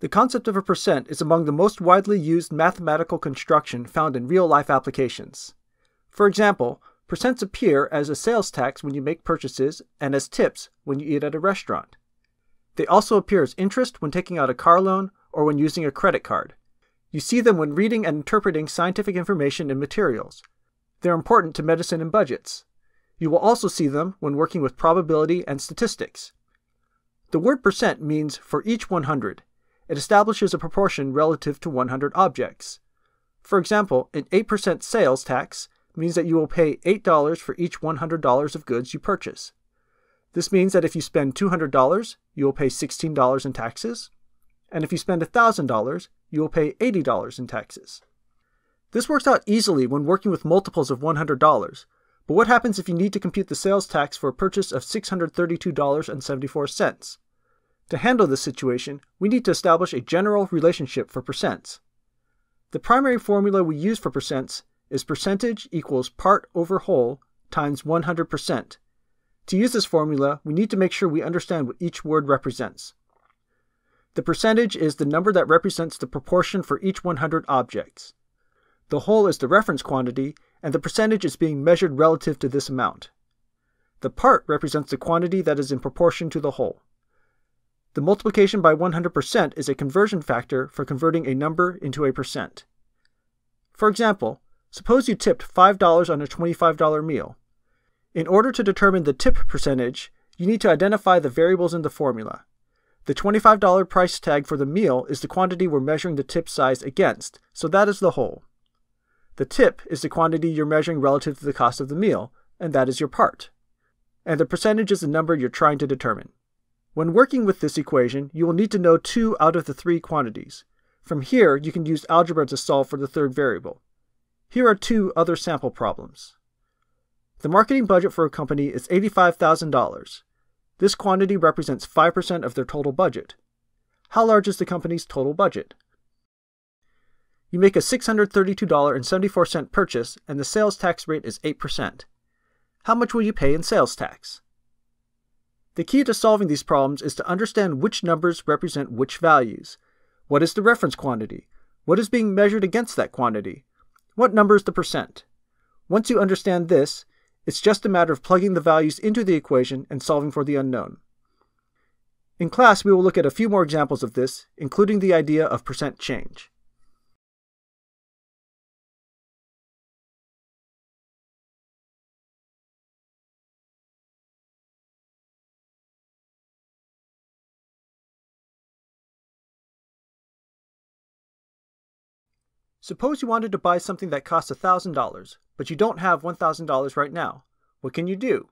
The concept of a percent is among the most widely used mathematical construction found in real life applications. For example, percents appear as a sales tax when you make purchases and as tips when you eat at a restaurant. They also appear as interest when taking out a car loan or when using a credit card. You see them when reading and interpreting scientific information and materials. They're important to medicine and budgets. You will also see them when working with probability and statistics. The word percent means for each 100 it establishes a proportion relative to 100 objects. For example, an 8% sales tax means that you will pay $8 for each $100 of goods you purchase. This means that if you spend $200, you will pay $16 in taxes, and if you spend $1,000, you will pay $80 in taxes. This works out easily when working with multiples of $100, but what happens if you need to compute the sales tax for a purchase of $632.74? To handle this situation, we need to establish a general relationship for percents. The primary formula we use for percents is percentage equals part over whole times 100%. To use this formula, we need to make sure we understand what each word represents. The percentage is the number that represents the proportion for each 100 objects. The whole is the reference quantity, and the percentage is being measured relative to this amount. The part represents the quantity that is in proportion to the whole. The multiplication by 100% is a conversion factor for converting a number into a percent. For example, suppose you tipped $5 on a $25 meal. In order to determine the tip percentage, you need to identify the variables in the formula. The $25 price tag for the meal is the quantity we're measuring the tip size against, so that is the whole. The tip is the quantity you're measuring relative to the cost of the meal, and that is your part. And the percentage is the number you're trying to determine. When working with this equation, you will need to know two out of the three quantities. From here, you can use algebra to solve for the third variable. Here are two other sample problems. The marketing budget for a company is $85,000. This quantity represents 5% of their total budget. How large is the company's total budget? You make a $632.74 purchase and the sales tax rate is 8%. How much will you pay in sales tax? The key to solving these problems is to understand which numbers represent which values. What is the reference quantity? What is being measured against that quantity? What number is the percent? Once you understand this, it's just a matter of plugging the values into the equation and solving for the unknown. In class, we will look at a few more examples of this, including the idea of percent change. Suppose you wanted to buy something that costs $1,000, but you don't have $1,000 right now. What can you do?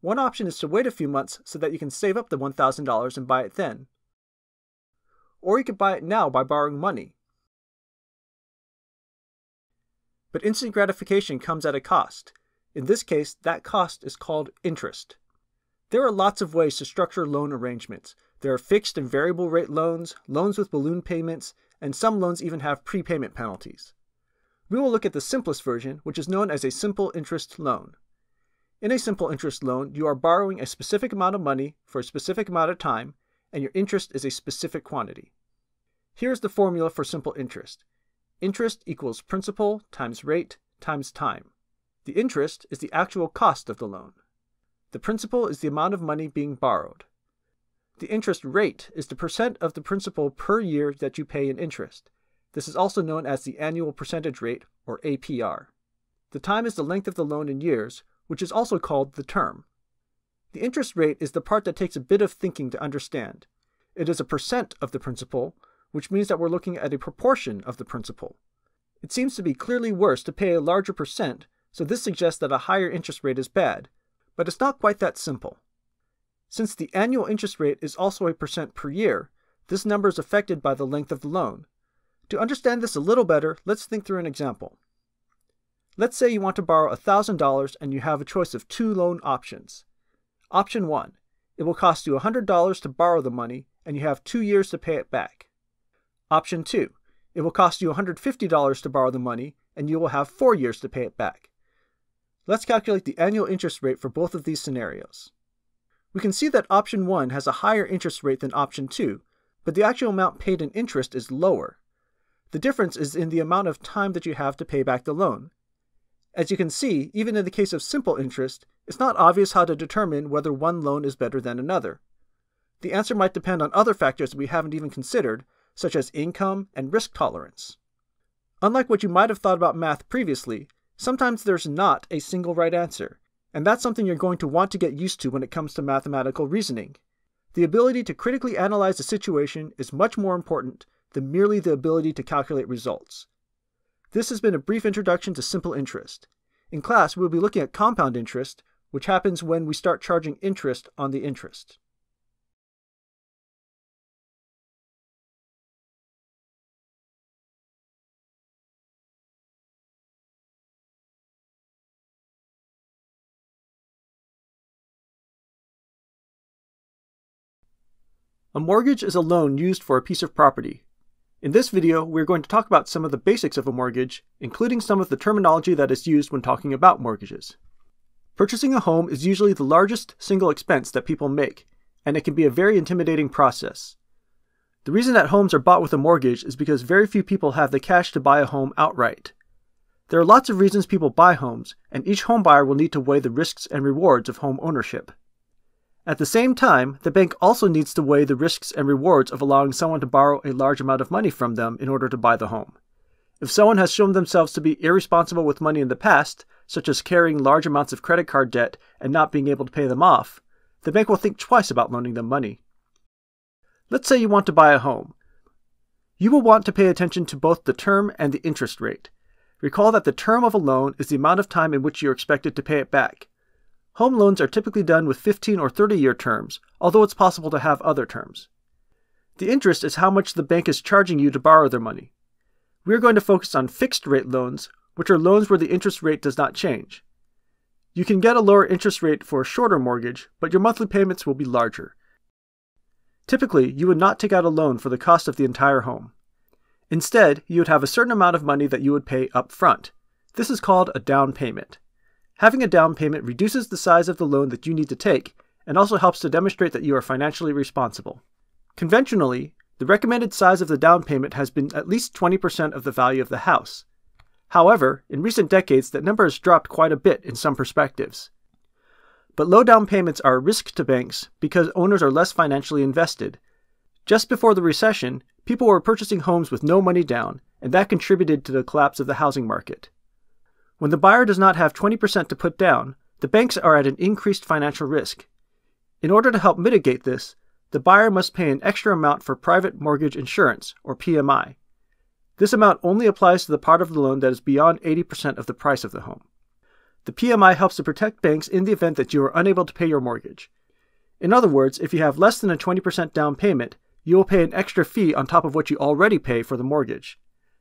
One option is to wait a few months so that you can save up the $1,000 and buy it then. Or you could buy it now by borrowing money. But instant gratification comes at a cost. In this case, that cost is called interest. There are lots of ways to structure loan arrangements. There are fixed and variable rate loans, loans with balloon payments, and some loans even have prepayment penalties. We will look at the simplest version, which is known as a simple interest loan. In a simple interest loan, you are borrowing a specific amount of money for a specific amount of time, and your interest is a specific quantity. Here's the formula for simple interest. Interest equals principal times rate times time. The interest is the actual cost of the loan. The principal is the amount of money being borrowed. The interest rate is the percent of the principal per year that you pay in interest. This is also known as the annual percentage rate, or APR. The time is the length of the loan in years, which is also called the term. The interest rate is the part that takes a bit of thinking to understand. It is a percent of the principal, which means that we're looking at a proportion of the principal. It seems to be clearly worse to pay a larger percent, so this suggests that a higher interest rate is bad. But it's not quite that simple. Since the annual interest rate is also a percent per year, this number is affected by the length of the loan. To understand this a little better, let's think through an example. Let's say you want to borrow $1,000 and you have a choice of two loan options. Option 1. It will cost you $100 to borrow the money and you have two years to pay it back. Option 2. It will cost you $150 to borrow the money and you will have four years to pay it back. Let's calculate the annual interest rate for both of these scenarios. We can see that option 1 has a higher interest rate than option 2, but the actual amount paid in interest is lower. The difference is in the amount of time that you have to pay back the loan. As you can see, even in the case of simple interest, it's not obvious how to determine whether one loan is better than another. The answer might depend on other factors we haven't even considered, such as income and risk tolerance. Unlike what you might have thought about math previously, sometimes there's not a single right answer, and that's something you're going to want to get used to when it comes to mathematical reasoning. The ability to critically analyze a situation is much more important than merely the ability to calculate results. This has been a brief introduction to simple interest. In class, we'll be looking at compound interest, which happens when we start charging interest on the interest. A mortgage is a loan used for a piece of property, in this video, we're going to talk about some of the basics of a mortgage, including some of the terminology that is used when talking about mortgages. Purchasing a home is usually the largest single expense that people make, and it can be a very intimidating process. The reason that homes are bought with a mortgage is because very few people have the cash to buy a home outright. There are lots of reasons people buy homes, and each home buyer will need to weigh the risks and rewards of home ownership. At the same time, the bank also needs to weigh the risks and rewards of allowing someone to borrow a large amount of money from them in order to buy the home. If someone has shown themselves to be irresponsible with money in the past, such as carrying large amounts of credit card debt and not being able to pay them off, the bank will think twice about loaning them money. Let's say you want to buy a home. You will want to pay attention to both the term and the interest rate. Recall that the term of a loan is the amount of time in which you are expected to pay it back, Home loans are typically done with 15 or 30 year terms, although it's possible to have other terms. The interest is how much the bank is charging you to borrow their money. We are going to focus on fixed rate loans, which are loans where the interest rate does not change. You can get a lower interest rate for a shorter mortgage, but your monthly payments will be larger. Typically, you would not take out a loan for the cost of the entire home. Instead, you would have a certain amount of money that you would pay up front. This is called a down payment. Having a down payment reduces the size of the loan that you need to take and also helps to demonstrate that you are financially responsible. Conventionally, the recommended size of the down payment has been at least 20% of the value of the house. However, in recent decades, that number has dropped quite a bit in some perspectives. But low down payments are a risk to banks because owners are less financially invested. Just before the recession, people were purchasing homes with no money down, and that contributed to the collapse of the housing market. When the buyer does not have 20% to put down, the banks are at an increased financial risk. In order to help mitigate this, the buyer must pay an extra amount for private mortgage insurance, or PMI. This amount only applies to the part of the loan that is beyond 80% of the price of the home. The PMI helps to protect banks in the event that you are unable to pay your mortgage. In other words, if you have less than a 20% down payment, you will pay an extra fee on top of what you already pay for the mortgage.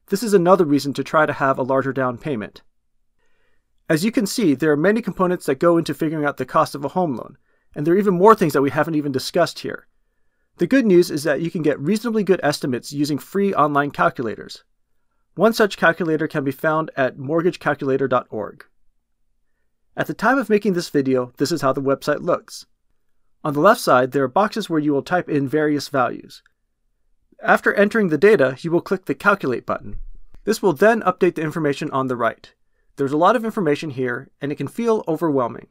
This is another reason to try to have a larger down payment. As you can see, there are many components that go into figuring out the cost of a home loan, and there are even more things that we haven't even discussed here. The good news is that you can get reasonably good estimates using free online calculators. One such calculator can be found at mortgagecalculator.org. At the time of making this video, this is how the website looks. On the left side, there are boxes where you will type in various values. After entering the data, you will click the Calculate button. This will then update the information on the right. There's a lot of information here, and it can feel overwhelming.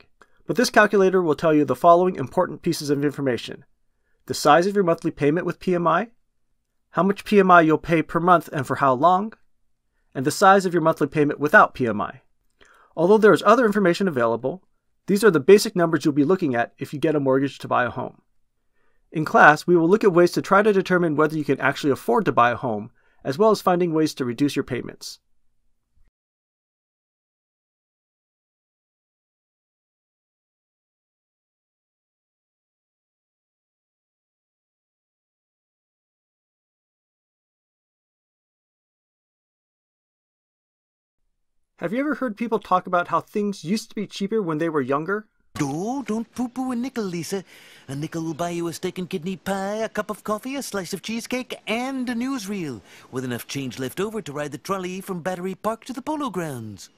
But this calculator will tell you the following important pieces of information. The size of your monthly payment with PMI, how much PMI you'll pay per month and for how long, and the size of your monthly payment without PMI. Although there is other information available, these are the basic numbers you'll be looking at if you get a mortgage to buy a home. In class, we will look at ways to try to determine whether you can actually afford to buy a home, as well as finding ways to reduce your payments. Have you ever heard people talk about how things used to be cheaper when they were younger? Oh, don't poo-poo a nickel, Lisa. A nickel will buy you a steak and kidney pie, a cup of coffee, a slice of cheesecake, and a newsreel, with enough change left over to ride the trolley from Battery Park to the polo grounds.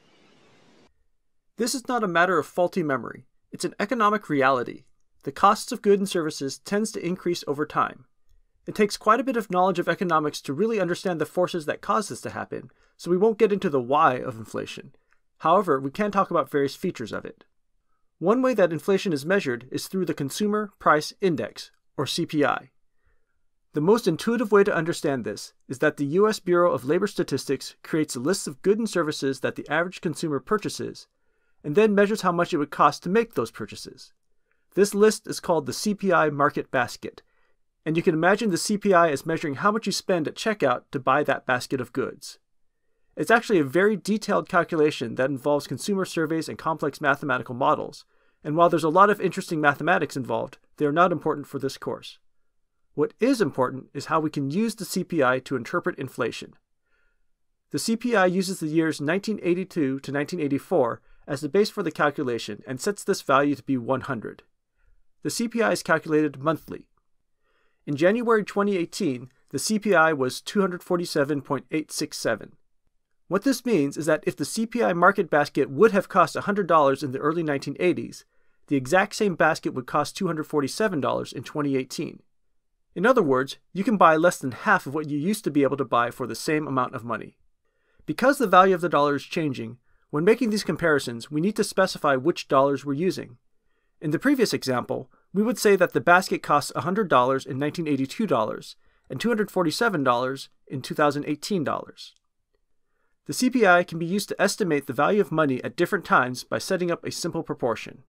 This is not a matter of faulty memory. It's an economic reality. The costs of goods and services tends to increase over time. It takes quite a bit of knowledge of economics to really understand the forces that cause this to happen, so we won't get into the why of inflation. However, we can talk about various features of it. One way that inflation is measured is through the Consumer Price Index, or CPI. The most intuitive way to understand this is that the U.S. Bureau of Labor Statistics creates a list of goods and services that the average consumer purchases, and then measures how much it would cost to make those purchases. This list is called the CPI Market Basket, and you can imagine the CPI as measuring how much you spend at checkout to buy that basket of goods. It's actually a very detailed calculation that involves consumer surveys and complex mathematical models, and while there's a lot of interesting mathematics involved, they are not important for this course. What is important is how we can use the CPI to interpret inflation. The CPI uses the years 1982 to 1984 as the base for the calculation and sets this value to be 100. The CPI is calculated monthly, in January 2018, the CPI was 247.867. What this means is that if the CPI market basket would have cost $100 in the early 1980s, the exact same basket would cost $247 in 2018. In other words, you can buy less than half of what you used to be able to buy for the same amount of money. Because the value of the dollar is changing, when making these comparisons, we need to specify which dollars we're using. In the previous example, we would say that the basket costs $100 in 1982 dollars and $247 in 2018 dollars. The CPI can be used to estimate the value of money at different times by setting up a simple proportion.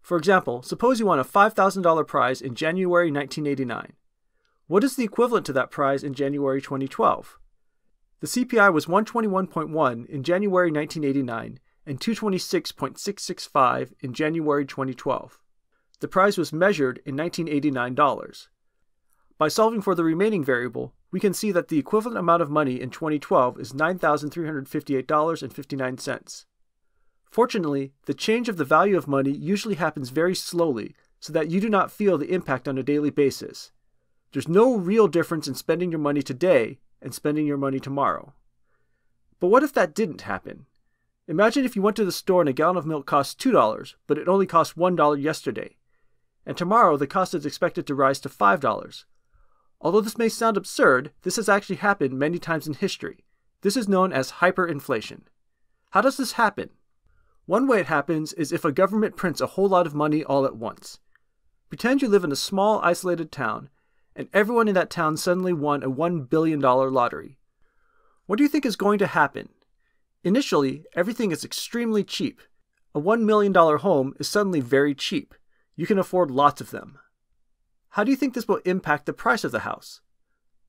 For example, suppose you won a $5,000 prize in January 1989. What is the equivalent to that prize in January 2012? The CPI was 121.1 in January 1989 and 226.665 in January 2012. The prize was measured in 1989 dollars. By solving for the remaining variable, we can see that the equivalent amount of money in 2012 is $9,358.59. Fortunately, the change of the value of money usually happens very slowly so that you do not feel the impact on a daily basis. There's no real difference in spending your money today and spending your money tomorrow. But what if that didn't happen? Imagine if you went to the store and a gallon of milk cost $2, but it only cost $1 yesterday and tomorrow the cost is expected to rise to $5. Although this may sound absurd, this has actually happened many times in history. This is known as hyperinflation. How does this happen? One way it happens is if a government prints a whole lot of money all at once. Pretend you live in a small, isolated town, and everyone in that town suddenly won a $1 billion lottery. What do you think is going to happen? Initially, everything is extremely cheap. A $1 million home is suddenly very cheap. You can afford lots of them. How do you think this will impact the price of the house?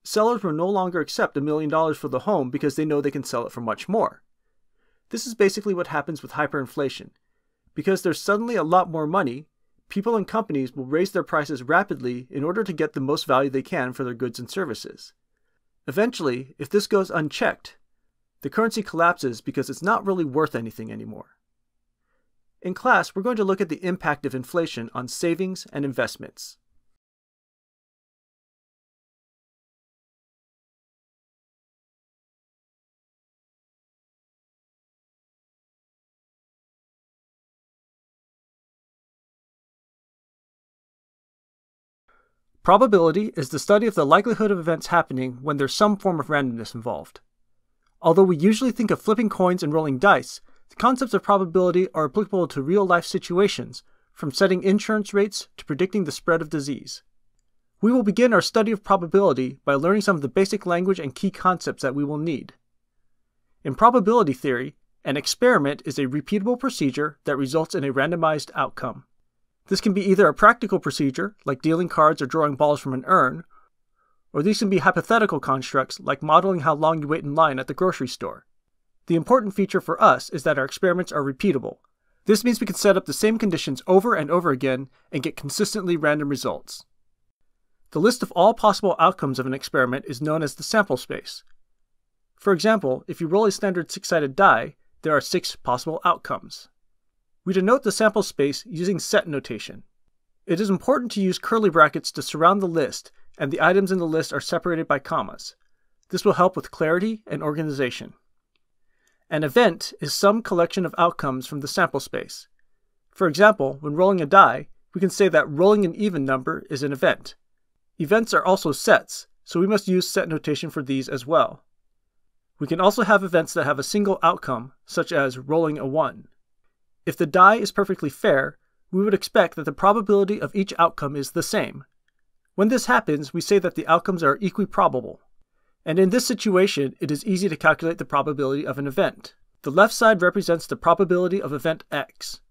Sellers will no longer accept a million dollars for the home because they know they can sell it for much more. This is basically what happens with hyperinflation. Because there's suddenly a lot more money, people and companies will raise their prices rapidly in order to get the most value they can for their goods and services. Eventually, if this goes unchecked, the currency collapses because it's not really worth anything anymore. In class, we're going to look at the impact of inflation on savings and investments. Probability is the study of the likelihood of events happening when there's some form of randomness involved. Although we usually think of flipping coins and rolling dice, the concepts of probability are applicable to real life situations, from setting insurance rates to predicting the spread of disease. We will begin our study of probability by learning some of the basic language and key concepts that we will need. In probability theory, an experiment is a repeatable procedure that results in a randomized outcome. This can be either a practical procedure, like dealing cards or drawing balls from an urn, or these can be hypothetical constructs, like modeling how long you wait in line at the grocery store. The important feature for us is that our experiments are repeatable. This means we can set up the same conditions over and over again and get consistently random results. The list of all possible outcomes of an experiment is known as the sample space. For example, if you roll a standard six-sided die, there are six possible outcomes. We denote the sample space using set notation. It is important to use curly brackets to surround the list, and the items in the list are separated by commas. This will help with clarity and organization. An event is some collection of outcomes from the sample space. For example, when rolling a die, we can say that rolling an even number is an event. Events are also sets, so we must use set notation for these as well. We can also have events that have a single outcome, such as rolling a 1. If the die is perfectly fair, we would expect that the probability of each outcome is the same. When this happens, we say that the outcomes are equiprobable. And in this situation, it is easy to calculate the probability of an event. The left side represents the probability of event x.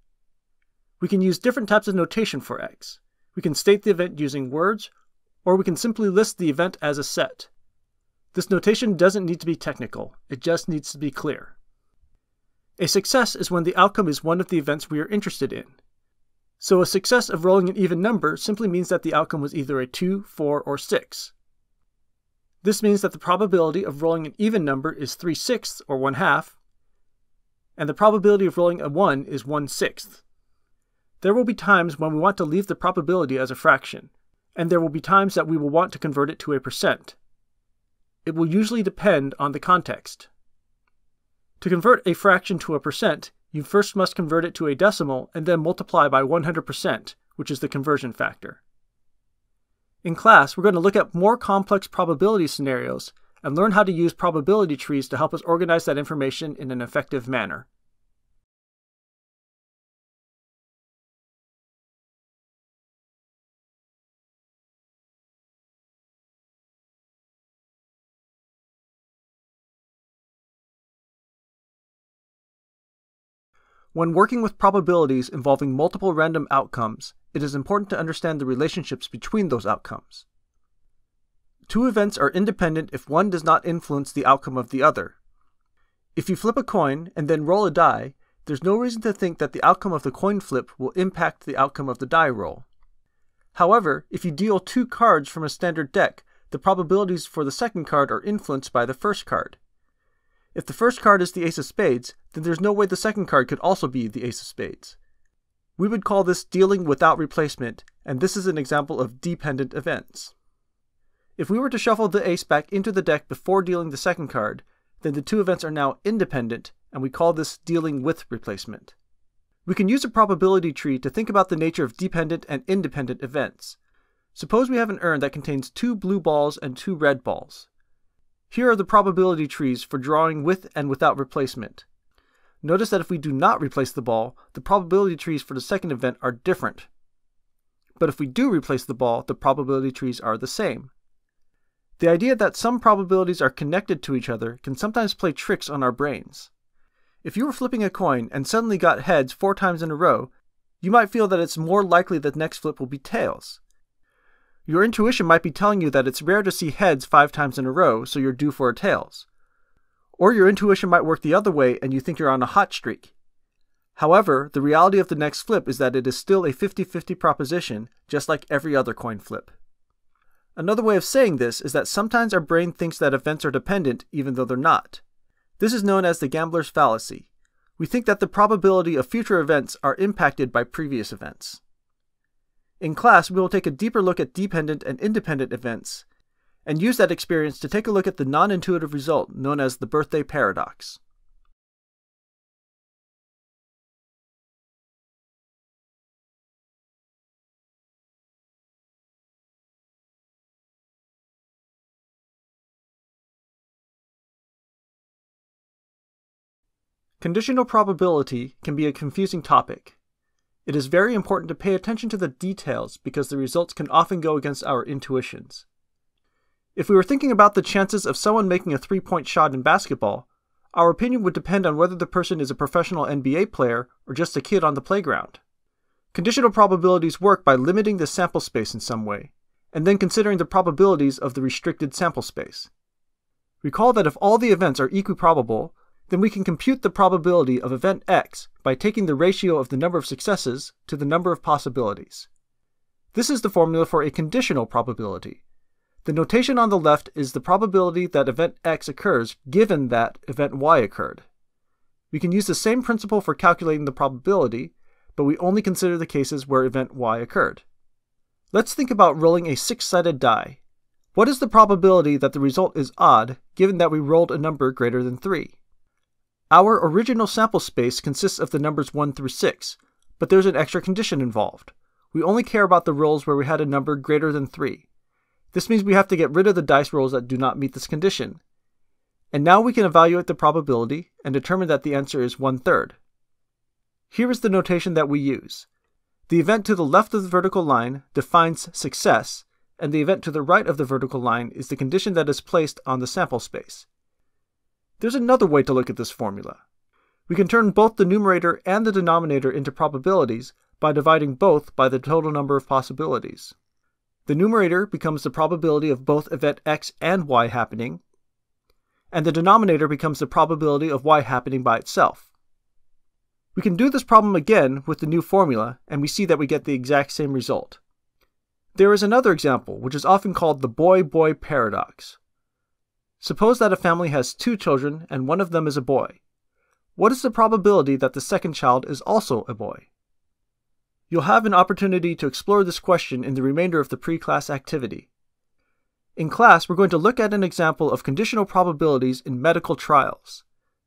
We can use different types of notation for x. We can state the event using words, or we can simply list the event as a set. This notation doesn't need to be technical, it just needs to be clear. A success is when the outcome is one of the events we are interested in. So a success of rolling an even number simply means that the outcome was either a 2, 4, or 6. This means that the probability of rolling an even number is 3 sixths, or 1 half, and the probability of rolling a 1 is 1 sixth. There will be times when we want to leave the probability as a fraction, and there will be times that we will want to convert it to a percent. It will usually depend on the context. To convert a fraction to a percent, you first must convert it to a decimal and then multiply by 100%, which is the conversion factor. In class, we're going to look at more complex probability scenarios and learn how to use probability trees to help us organize that information in an effective manner. When working with probabilities involving multiple random outcomes, it is important to understand the relationships between those outcomes. Two events are independent if one does not influence the outcome of the other. If you flip a coin and then roll a die, there's no reason to think that the outcome of the coin flip will impact the outcome of the die roll. However, if you deal two cards from a standard deck, the probabilities for the second card are influenced by the first card. If the first card is the ace of spades, then there's no way the second card could also be the ace of spades. We would call this dealing without replacement, and this is an example of dependent events. If we were to shuffle the ace back into the deck before dealing the second card, then the two events are now independent, and we call this dealing with replacement. We can use a probability tree to think about the nature of dependent and independent events. Suppose we have an urn that contains two blue balls and two red balls. Here are the probability trees for drawing with and without replacement. Notice that if we do not replace the ball, the probability trees for the second event are different. But if we do replace the ball, the probability trees are the same. The idea that some probabilities are connected to each other can sometimes play tricks on our brains. If you were flipping a coin and suddenly got heads four times in a row, you might feel that it's more likely that the next flip will be tails. Your intuition might be telling you that it's rare to see heads five times in a row, so you're due for a tails. Or your intuition might work the other way and you think you're on a hot streak. However, the reality of the next flip is that it is still a 50 50 proposition, just like every other coin flip. Another way of saying this is that sometimes our brain thinks that events are dependent even though they're not. This is known as the gambler's fallacy. We think that the probability of future events are impacted by previous events. In class, we will take a deeper look at dependent and independent events, and use that experience to take a look at the non intuitive result known as the birthday paradox. Conditional probability can be a confusing topic. It is very important to pay attention to the details because the results can often go against our intuitions. If we were thinking about the chances of someone making a three point shot in basketball, our opinion would depend on whether the person is a professional NBA player or just a kid on the playground. Conditional probabilities work by limiting the sample space in some way, and then considering the probabilities of the restricted sample space. Recall that if all the events are equiprobable, then we can compute the probability of event x by taking the ratio of the number of successes to the number of possibilities. This is the formula for a conditional probability. The notation on the left is the probability that event x occurs given that event y occurred. We can use the same principle for calculating the probability, but we only consider the cases where event y occurred. Let's think about rolling a six-sided die. What is the probability that the result is odd given that we rolled a number greater than 3? Our original sample space consists of the numbers 1 through 6, but there's an extra condition involved. We only care about the rolls where we had a number greater than 3. This means we have to get rid of the dice rolls that do not meet this condition. And now we can evaluate the probability and determine that the answer is one third. Here is the notation that we use. The event to the left of the vertical line defines success, and the event to the right of the vertical line is the condition that is placed on the sample space. There's another way to look at this formula. We can turn both the numerator and the denominator into probabilities by dividing both by the total number of possibilities. The numerator becomes the probability of both event x and y happening, and the denominator becomes the probability of y happening by itself. We can do this problem again with the new formula, and we see that we get the exact same result. There is another example, which is often called the boy-boy paradox. Suppose that a family has two children and one of them is a boy. What is the probability that the second child is also a boy? You'll have an opportunity to explore this question in the remainder of the pre-class activity. In class, we're going to look at an example of conditional probabilities in medical trials.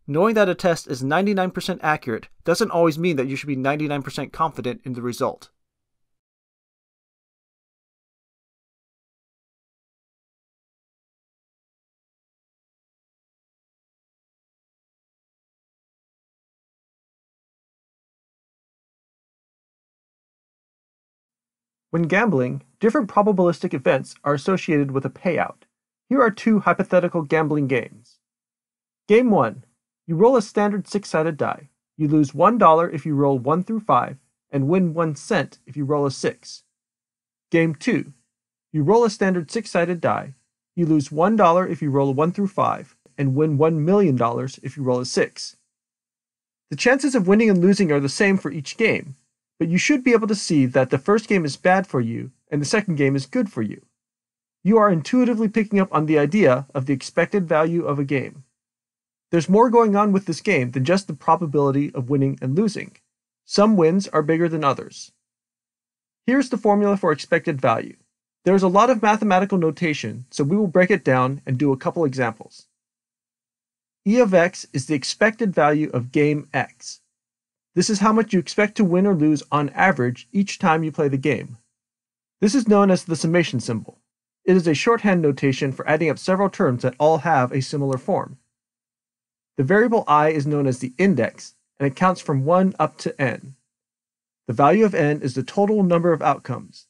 Knowing that a test is 99% accurate doesn't always mean that you should be 99% confident in the result. When gambling, different probabilistic events are associated with a payout. Here are two hypothetical gambling games. Game 1. You roll a standard six sided die. You lose $1 if you roll 1 through 5, and win 1 cent if you roll a 6. Game 2. You roll a standard six sided die. You lose $1 if you roll a 1 through 5, and win $1 million if you roll a 6. The chances of winning and losing are the same for each game, but you should be able to see that the first game is bad for you and the second game is good for you. You are intuitively picking up on the idea of the expected value of a game. There's more going on with this game than just the probability of winning and losing. Some wins are bigger than others. Here's the formula for expected value. There is a lot of mathematical notation, so we will break it down and do a couple examples. E of x is the expected value of game x. This is how much you expect to win or lose on average each time you play the game. This is known as the summation symbol. It is a shorthand notation for adding up several terms that all have a similar form. The variable i is known as the index, and it counts from 1 up to n. The value of n is the total number of outcomes.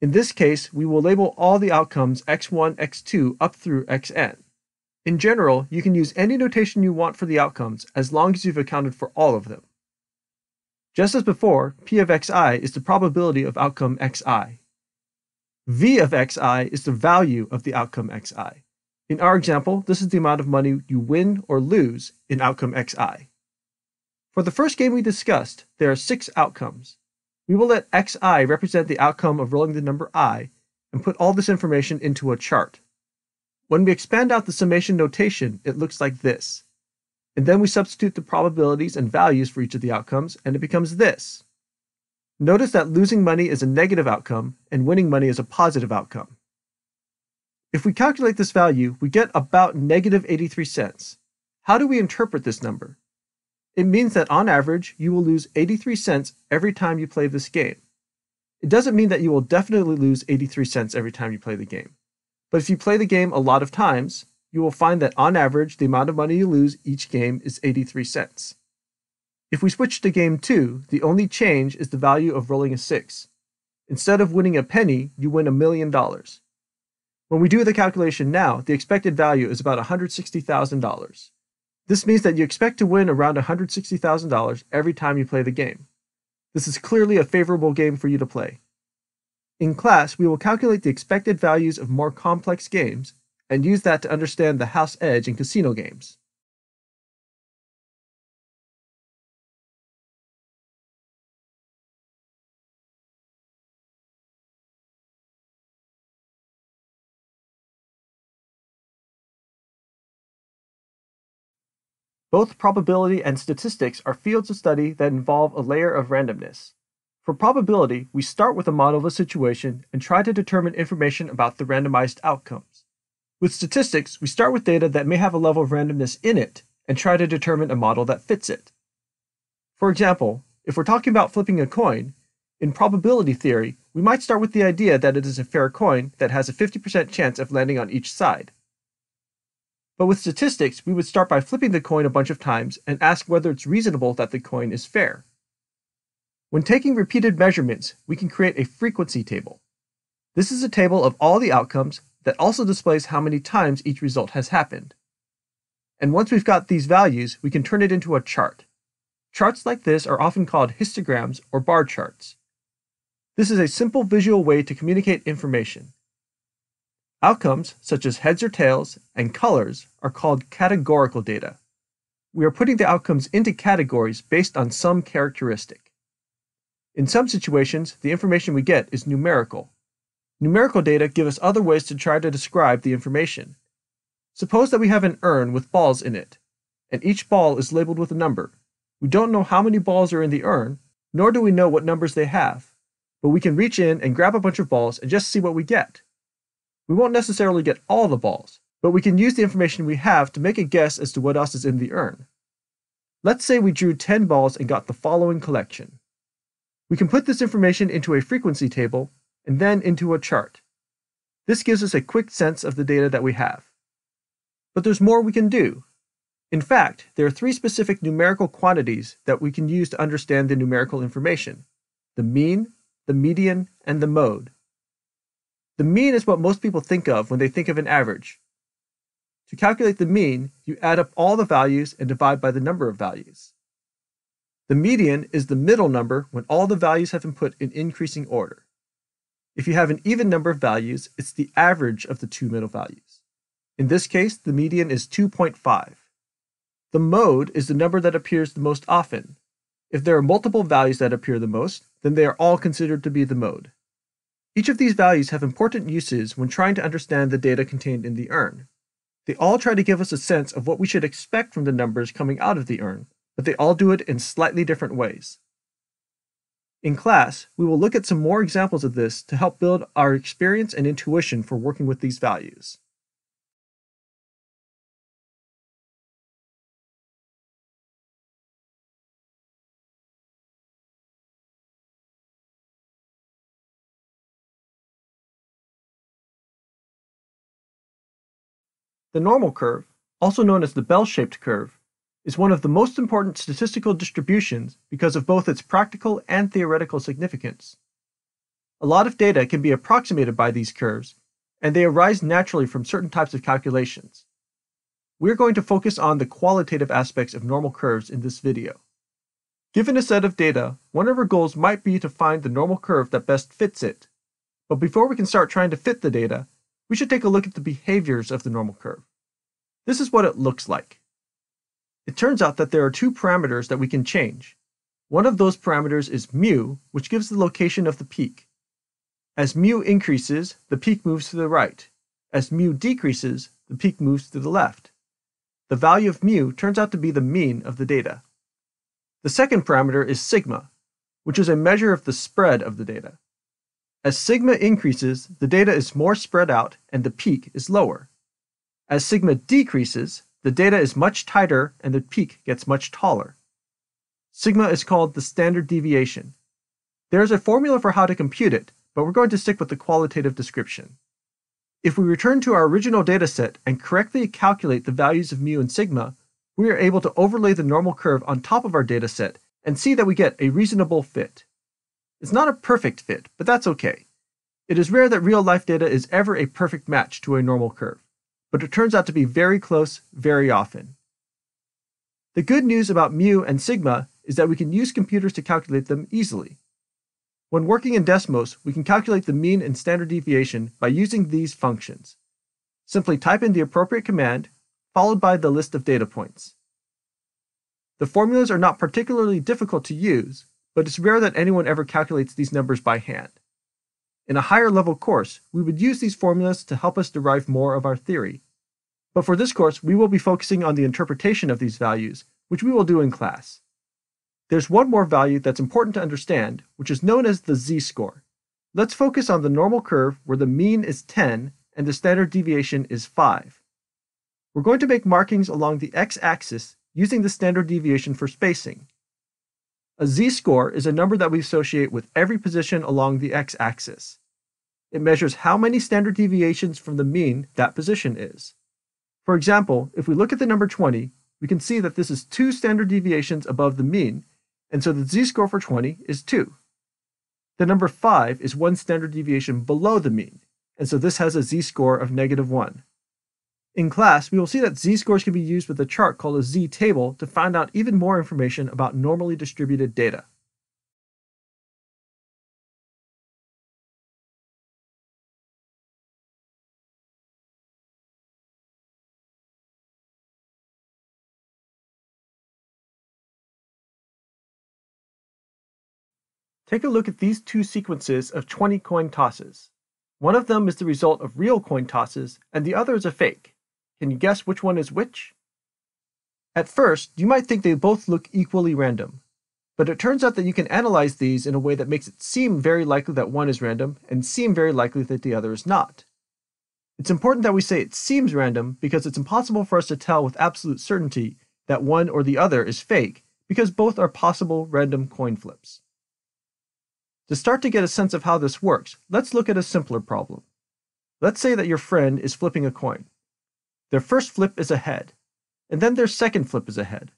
In this case, we will label all the outcomes x1, x2 up through xn. In general, you can use any notation you want for the outcomes as long as you've accounted for all of them. Just as before, P of xi is the probability of outcome xi. V of xi is the value of the outcome xi. In our example, this is the amount of money you win or lose in outcome xi. For the first game we discussed, there are six outcomes. We will let xi represent the outcome of rolling the number i and put all this information into a chart. When we expand out the summation notation, it looks like this. And then we substitute the probabilities and values for each of the outcomes, and it becomes this. Notice that losing money is a negative outcome and winning money is a positive outcome. If we calculate this value, we get about negative 83 cents. How do we interpret this number? It means that on average, you will lose 83 cents every time you play this game. It doesn't mean that you will definitely lose 83 cents every time you play the game. But if you play the game a lot of times, you will find that on average, the amount of money you lose each game is 83 cents. If we switch to game 2, the only change is the value of rolling a 6. Instead of winning a penny, you win a million dollars. When we do the calculation now, the expected value is about $160,000. This means that you expect to win around $160,000 every time you play the game. This is clearly a favorable game for you to play. In class, we will calculate the expected values of more complex games and use that to understand the house edge in casino games. Both probability and statistics are fields of study that involve a layer of randomness. For probability, we start with a model of a situation and try to determine information about the randomized outcomes. With statistics, we start with data that may have a level of randomness in it and try to determine a model that fits it. For example, if we're talking about flipping a coin, in probability theory, we might start with the idea that it is a fair coin that has a 50% chance of landing on each side. But with statistics, we would start by flipping the coin a bunch of times and ask whether it's reasonable that the coin is fair. When taking repeated measurements, we can create a frequency table. This is a table of all the outcomes that also displays how many times each result has happened. And once we've got these values, we can turn it into a chart. Charts like this are often called histograms or bar charts. This is a simple visual way to communicate information. Outcomes, such as heads or tails, and colors, are called categorical data. We are putting the outcomes into categories based on some characteristic. In some situations, the information we get is numerical. Numerical data give us other ways to try to describe the information. Suppose that we have an urn with balls in it, and each ball is labeled with a number. We don't know how many balls are in the urn, nor do we know what numbers they have, but we can reach in and grab a bunch of balls and just see what we get. We won't necessarily get all the balls, but we can use the information we have to make a guess as to what else is in the urn. Let's say we drew 10 balls and got the following collection. We can put this information into a frequency table and then into a chart. This gives us a quick sense of the data that we have. But there's more we can do. In fact, there are three specific numerical quantities that we can use to understand the numerical information the mean, the median, and the mode. The mean is what most people think of when they think of an average. To calculate the mean, you add up all the values and divide by the number of values. The median is the middle number when all the values have been put in increasing order. If you have an even number of values, it's the average of the two middle values. In this case, the median is 2.5. The mode is the number that appears the most often. If there are multiple values that appear the most, then they are all considered to be the mode. Each of these values have important uses when trying to understand the data contained in the urn. They all try to give us a sense of what we should expect from the numbers coming out of the urn, but they all do it in slightly different ways. In class, we will look at some more examples of this to help build our experience and intuition for working with these values. The normal curve, also known as the bell-shaped curve, is one of the most important statistical distributions because of both its practical and theoretical significance. A lot of data can be approximated by these curves, and they arise naturally from certain types of calculations. We're going to focus on the qualitative aspects of normal curves in this video. Given a set of data, one of our goals might be to find the normal curve that best fits it. But before we can start trying to fit the data, we should take a look at the behaviors of the normal curve. This is what it looks like. It turns out that there are two parameters that we can change. One of those parameters is mu, which gives the location of the peak. As mu increases, the peak moves to the right. As mu decreases, the peak moves to the left. The value of mu turns out to be the mean of the data. The second parameter is sigma, which is a measure of the spread of the data. As sigma increases, the data is more spread out and the peak is lower. As sigma decreases, the data is much tighter and the peak gets much taller. Sigma is called the standard deviation. There is a formula for how to compute it, but we're going to stick with the qualitative description. If we return to our original dataset and correctly calculate the values of mu and sigma, we are able to overlay the normal curve on top of our dataset and see that we get a reasonable fit. It's not a perfect fit, but that's okay. It is rare that real life data is ever a perfect match to a normal curve, but it turns out to be very close very often. The good news about mu and sigma is that we can use computers to calculate them easily. When working in Desmos, we can calculate the mean and standard deviation by using these functions. Simply type in the appropriate command, followed by the list of data points. The formulas are not particularly difficult to use, but it's rare that anyone ever calculates these numbers by hand. In a higher level course, we would use these formulas to help us derive more of our theory. But for this course, we will be focusing on the interpretation of these values, which we will do in class. There's one more value that's important to understand, which is known as the z-score. Let's focus on the normal curve where the mean is 10 and the standard deviation is 5. We're going to make markings along the x-axis using the standard deviation for spacing. A z-score is a number that we associate with every position along the x-axis. It measures how many standard deviations from the mean that position is. For example, if we look at the number 20, we can see that this is two standard deviations above the mean, and so the z-score for 20 is 2. The number 5 is one standard deviation below the mean, and so this has a z-score of negative 1. In class, we will see that z-scores can be used with a chart called a z-table to find out even more information about normally distributed data. Take a look at these two sequences of 20 coin tosses. One of them is the result of real coin tosses, and the other is a fake. Can you guess which one is which? At first, you might think they both look equally random, but it turns out that you can analyze these in a way that makes it seem very likely that one is random and seem very likely that the other is not. It's important that we say it seems random because it's impossible for us to tell with absolute certainty that one or the other is fake because both are possible random coin flips. To start to get a sense of how this works, let's look at a simpler problem. Let's say that your friend is flipping a coin. Their first flip is a head, and then their second flip is a head.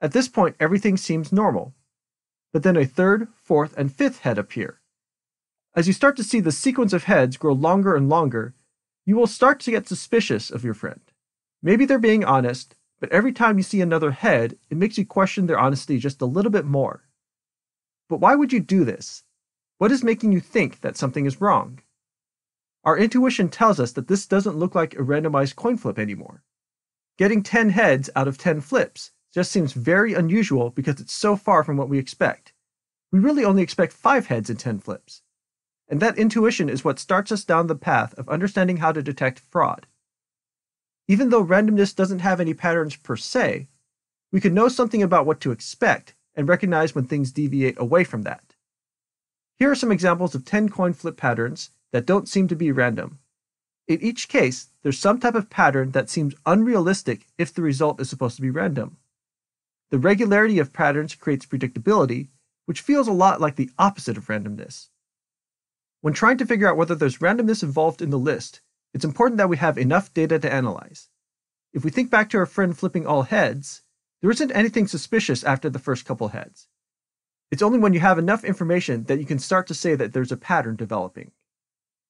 At this point, everything seems normal. But then a third, fourth, and fifth head appear. As you start to see the sequence of heads grow longer and longer, you will start to get suspicious of your friend. Maybe they're being honest, but every time you see another head, it makes you question their honesty just a little bit more. But why would you do this? What is making you think that something is wrong? Our intuition tells us that this doesn't look like a randomized coin flip anymore. Getting 10 heads out of 10 flips just seems very unusual because it's so far from what we expect. We really only expect 5 heads in 10 flips. And that intuition is what starts us down the path of understanding how to detect fraud. Even though randomness doesn't have any patterns per se, we can know something about what to expect and recognize when things deviate away from that. Here are some examples of 10 coin flip patterns that don't seem to be random. In each case, there's some type of pattern that seems unrealistic if the result is supposed to be random. The regularity of patterns creates predictability, which feels a lot like the opposite of randomness. When trying to figure out whether there's randomness involved in the list, it's important that we have enough data to analyze. If we think back to our friend flipping all heads, there isn't anything suspicious after the first couple heads. It's only when you have enough information that you can start to say that there's a pattern developing.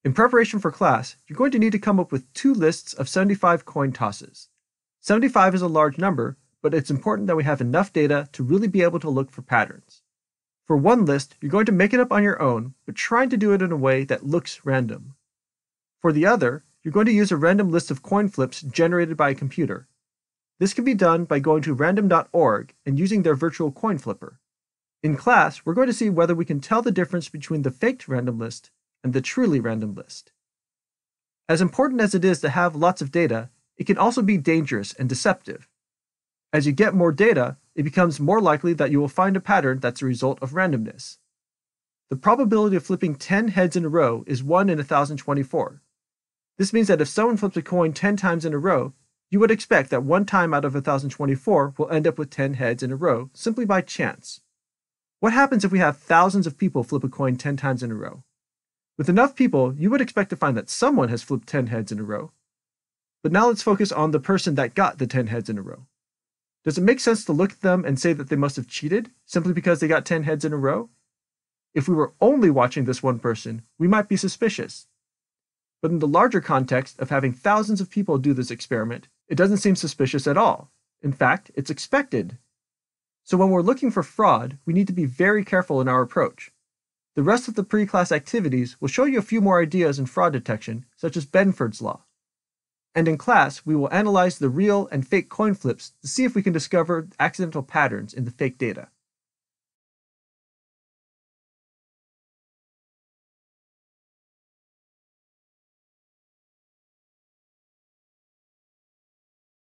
In preparation for class, you're going to need to come up with two lists of 75 coin tosses. 75 is a large number, but it's important that we have enough data to really be able to look for patterns. For one list, you're going to make it up on your own, but trying to do it in a way that looks random. For the other, you're going to use a random list of coin flips generated by a computer. This can be done by going to random.org and using their virtual coin flipper. In class, we're going to see whether we can tell the difference between the faked random list and the truly random list. As important as it is to have lots of data, it can also be dangerous and deceptive. As you get more data, it becomes more likely that you will find a pattern that's a result of randomness. The probability of flipping 10 heads in a row is 1 in 1024. This means that if someone flips a coin 10 times in a row, you would expect that one time out of 1024 will end up with 10 heads in a row simply by chance. What happens if we have thousands of people flip a coin 10 times in a row? With enough people, you would expect to find that someone has flipped 10 heads in a row. But now let's focus on the person that got the 10 heads in a row. Does it make sense to look at them and say that they must have cheated simply because they got 10 heads in a row? If we were only watching this one person, we might be suspicious. But in the larger context of having thousands of people do this experiment, it doesn't seem suspicious at all. In fact, it's expected. So when we're looking for fraud, we need to be very careful in our approach. The rest of the pre-class activities will show you a few more ideas in fraud detection, such as Benford's law. And in class, we will analyze the real and fake coin flips to see if we can discover accidental patterns in the fake data.